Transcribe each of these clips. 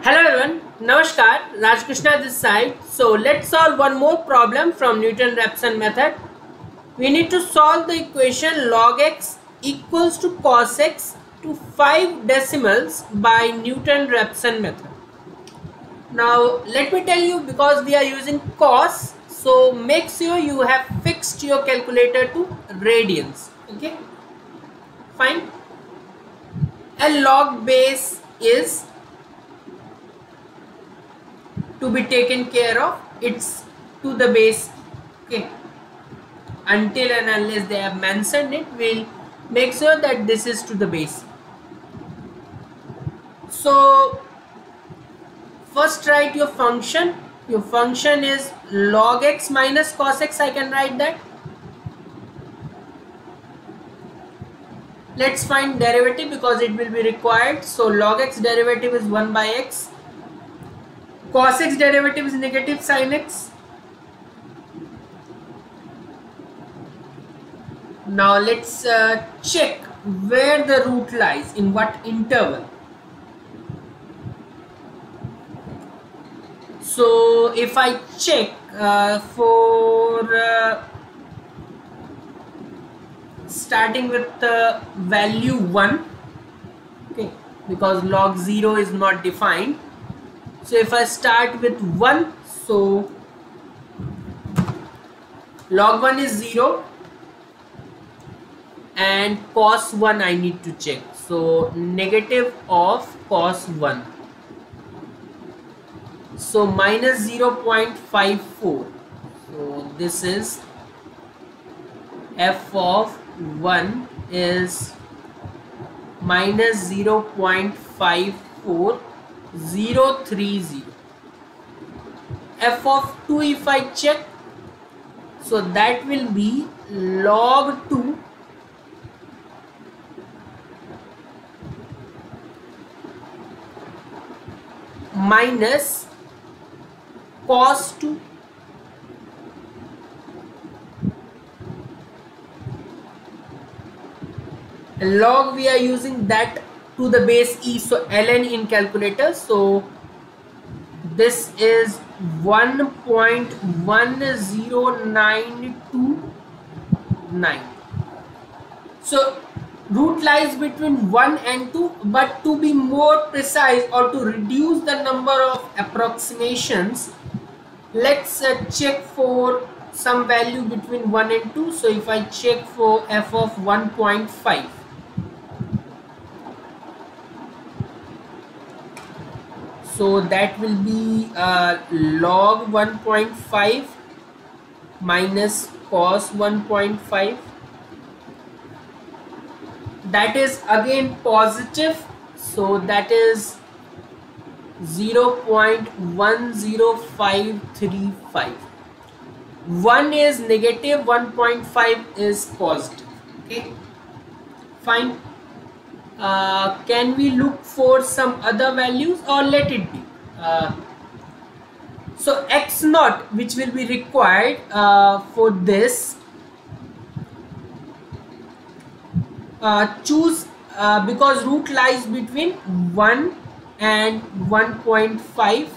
Hello everyone, Namaskar, Rajkrishna this side. So let's solve one more problem from Newton-Raphson method. We need to solve the equation log x equals to cos x to 5 decimals by Newton-Raphson method. Now let me tell you because we are using cos, so make sure you have fixed your calculator to radians. Okay, fine. A log base is to be taken care of it's to the base okay until and unless they have mentioned it we'll make sure that this is to the base. So first write your function. Your function is log x minus cos x i can write that. Let's find derivative because it will be required. So log x derivative is 1 by x cos x derivative is negative sin x. Now let's uh, check where the root lies in what interval. So if I check uh, for uh, starting with the value 1 okay because log 0 is not defined so if I start with 1 so log 1 is 0 and cos 1 I need to check. So negative of cos 1 so minus 0 0.54 so this is f of 1 is minus 0 0.54 0 3 0 f of 2 if I check so that will be log 2 minus cos 2 log we are using that to the base e so ln in calculator. So this is 1.10929 so root lies between 1 and 2 but to be more precise or to reduce the number of approximations let's uh, check for some value between 1 and 2 so if i check for f of 1.5 so that will be uh, log 1.5 minus cos 1.5 that is again positive. So that is 0 0.10535 1 is negative 1.5 is positive. Okay? Fine uh, can we look for some other values or let it be? Uh, so x naught which will be required uh, for this uh, choose uh, because root lies between 1 and 1.5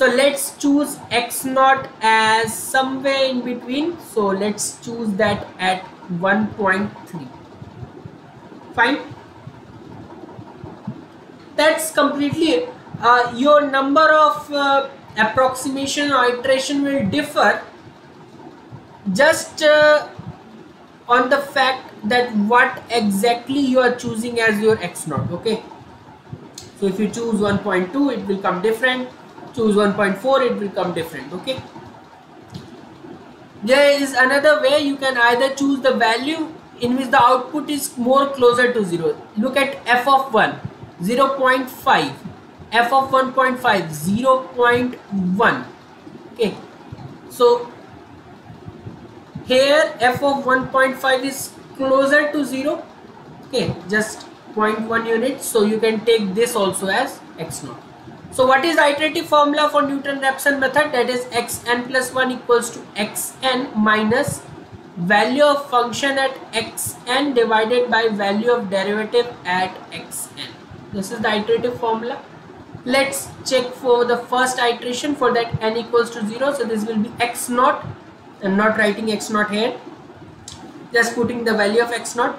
so let's choose x naught as somewhere in between. So let's choose that at 1.3 fine. That's completely uh, your number of uh, approximation or iteration will differ. Just uh, on the fact that what exactly you are choosing as your x naught okay? So if you choose 1.2 it will come different. Choose 1.4 it will come different okay? There is another way. You can either choose the value in which the output is more closer to 0 look at f of 1 0 0.5 f of 1.5 0 0.1 okay. So here f of 1.5 is closer to 0 okay just 0.1 unit. So you can take this also as x naught. So what is the iterative formula for Newton-Raphson method? That is xn plus 1 equals to xn minus value of function at xn divided by value of derivative at xn this is the iterative formula. Let's check for the first iteration for that n equals to 0 so this will be x naught. I'm not writing x naught here. Just putting the value of x naught.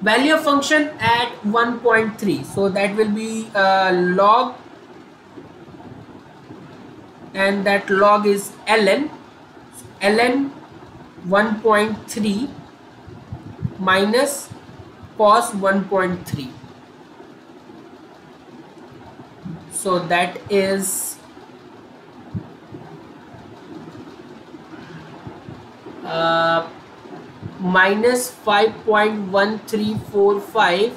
Value of function at 1.3 so that will be uh, log. And that log is ln. Ln 1.3 minus cos 1.3 so that is uh, minus 5.1345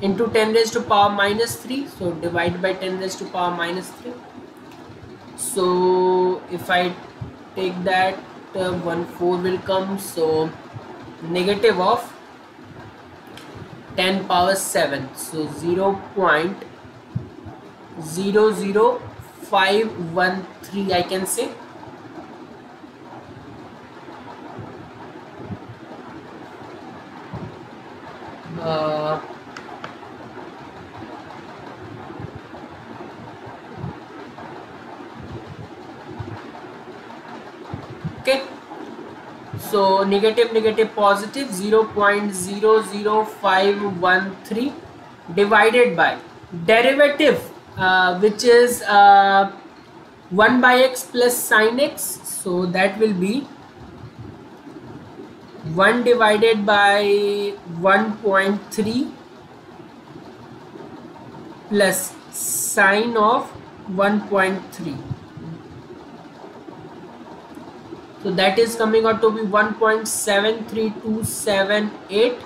into 10 raised to power minus 3 so divide by 10 raised to power minus 3 so if I take that 1 4 will come so negative of 10 power 7 so 0 0.00513 I can say. Uh, okay so negative negative positive 0.00513 divided by derivative uh, which is uh, 1 by x plus sine x. So that will be 1 divided by 1.3 plus sine of 1.3 so that is coming out to be 1.73278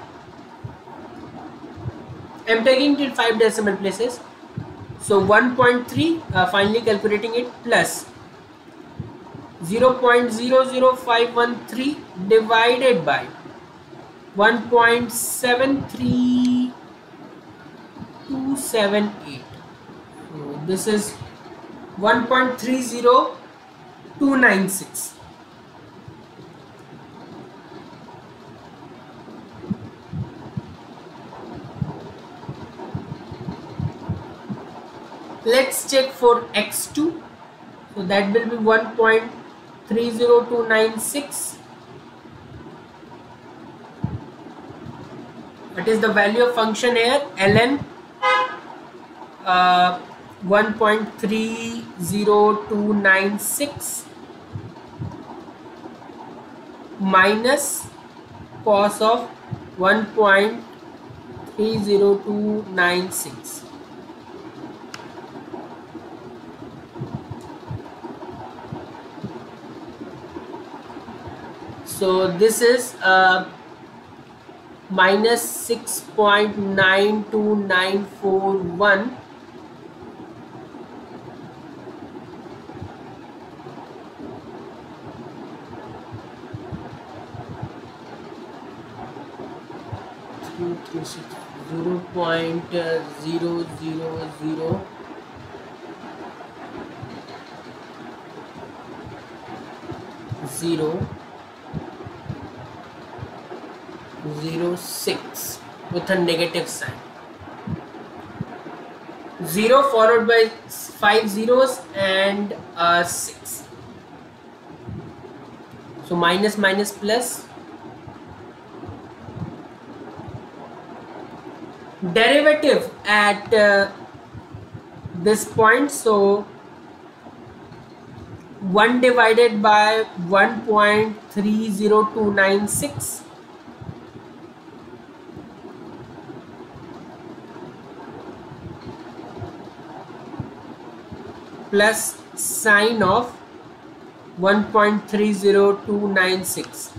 I'm taking till 5 decimal places. So 1.3 uh, finally calculating it plus 0.00513 divided by 1.73278 so this is 1.30296 let's check for x2 so that will be 1.30296 what is the value of function here? Ln uh, 1.30296 minus cos of 1.30296 so this is uh, minus 6.92941 zero point zero zero zero. Zero zero six with a negative sign. Zero followed by five zeros and uh, six. So minus minus plus. Derivative at uh, this point. So 1 divided by 1.30296 plus sine of 1.30296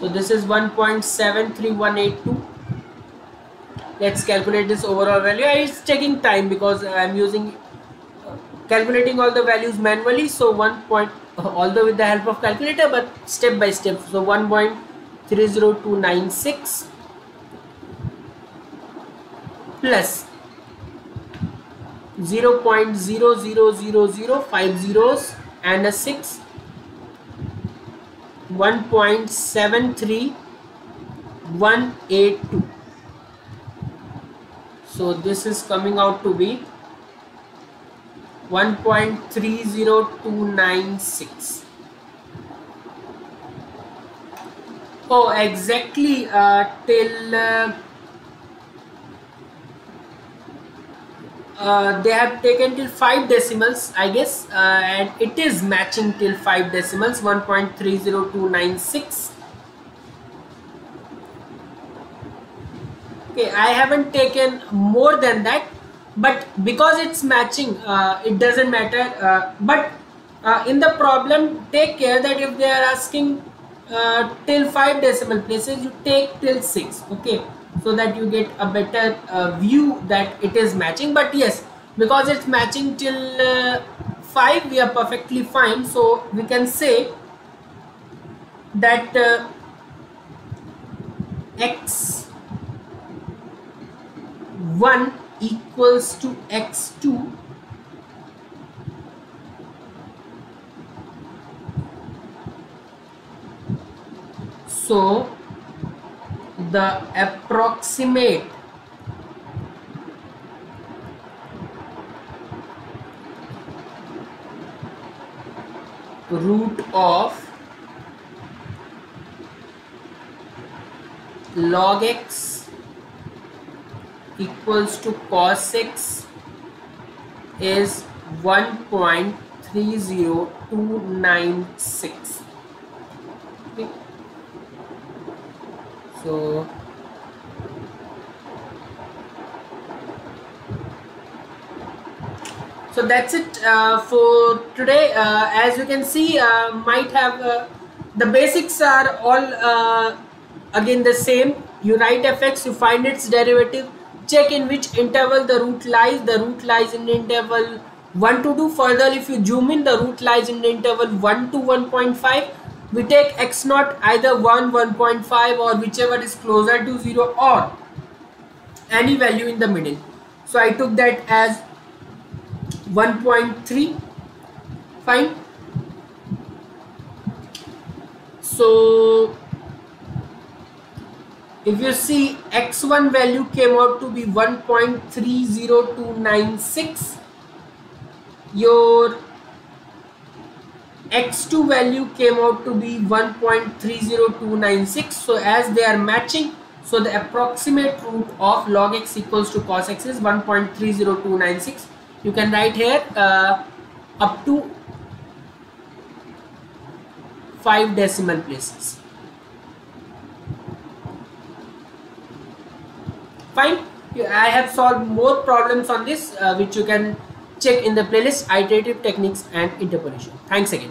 so this is 1.73182 let's calculate this overall value. It's taking time because i'm using uh, calculating all the values manually. So one point although with the help of calculator but step by step. So 1.30296 plus 0 0.0000 zeros and a 6 1.73 182 so this is coming out to be 1.30296 oh exactly uh, till uh, uh, they have taken till 5 decimals I guess uh, and it is matching till 5 decimals 1.30296 okay I haven't taken more than that but because it's matching uh, it doesn't matter uh, but uh, in the problem take care that if they are asking till 5 decimal places you take till 6 okay so that you get a better uh, view that it is matching. But yes because it's matching till uh, 5 we are perfectly fine. So we can say that x 1 equals to x2 so the approximate. root of log x equals to cos x is 1.30296 okay. So so that's it uh, for today. Uh, as you can see uh, might have uh, the basics are all uh, again the same. You write fx you find its derivative check in which interval the root lies. The root lies in interval 1 to 2 further if you zoom in the root lies in the interval 1 to 1.5 we take x naught either 1 1.5 or whichever is closer to 0 or any value in the middle. So i took that as 1.3 fine. So if you see x1 value came out to be 1.30296 your x2 value came out to be 1.30296 so as they are matching so the approximate root of log x equals to cos x is 1.30296 you can write here uh, up to 5 decimal places. Fine. I have solved more problems on this uh, which you can check in the playlist iterative techniques and interpolation thanks again